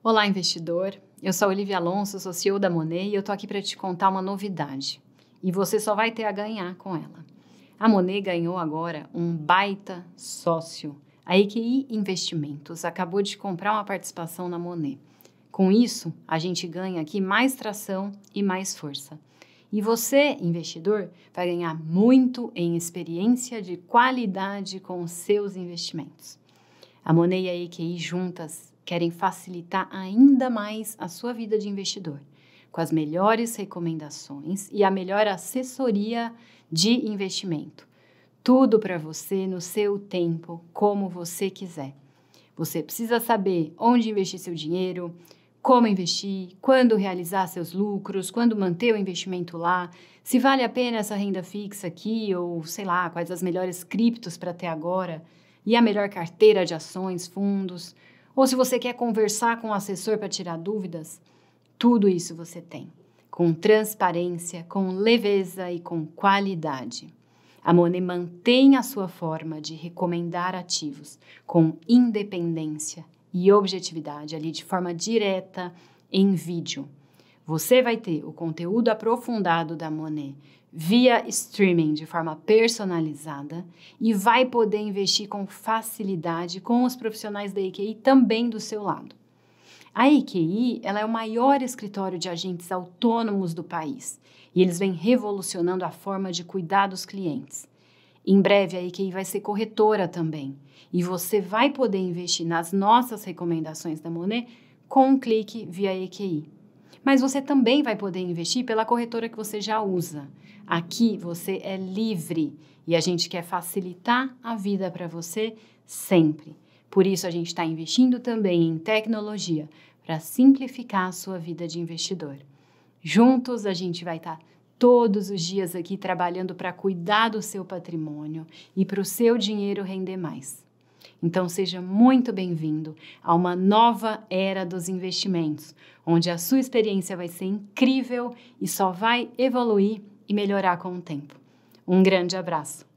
Olá, investidor. Eu sou Olivia Alonso, sou CEO da Monet e eu tô aqui para te contar uma novidade. E você só vai ter a ganhar com ela. A Monet ganhou agora um baita sócio. A EQI Investimentos acabou de comprar uma participação na Monet. Com isso, a gente ganha aqui mais tração e mais força. E você, investidor, vai ganhar muito em experiência de qualidade com os seus investimentos. A Monet e a EQI juntas querem facilitar ainda mais a sua vida de investidor, com as melhores recomendações e a melhor assessoria de investimento. Tudo para você no seu tempo, como você quiser. Você precisa saber onde investir seu dinheiro, como investir, quando realizar seus lucros, quando manter o investimento lá, se vale a pena essa renda fixa aqui ou sei lá, quais as melhores criptos para ter agora e a melhor carteira de ações, fundos, ou se você quer conversar com o assessor para tirar dúvidas, tudo isso você tem, com transparência, com leveza e com qualidade. A Monet mantém a sua forma de recomendar ativos com independência e objetividade ali de forma direta em vídeo. Você vai ter o conteúdo aprofundado da Monet via streaming de forma personalizada e vai poder investir com facilidade com os profissionais da EQI também do seu lado. A EQI ela é o maior escritório de agentes autônomos do país e eles vêm revolucionando a forma de cuidar dos clientes. Em breve, a EQI vai ser corretora também e você vai poder investir nas nossas recomendações da Monet com um clique via EQI. Mas você também vai poder investir pela corretora que você já usa. Aqui você é livre e a gente quer facilitar a vida para você sempre. Por isso, a gente está investindo também em tecnologia para simplificar a sua vida de investidor. Juntos, a gente vai estar tá todos os dias aqui trabalhando para cuidar do seu patrimônio e para o seu dinheiro render mais. Então, seja muito bem-vindo a uma nova era dos investimentos, onde a sua experiência vai ser incrível e só vai evoluir e melhorar com o tempo. Um grande abraço!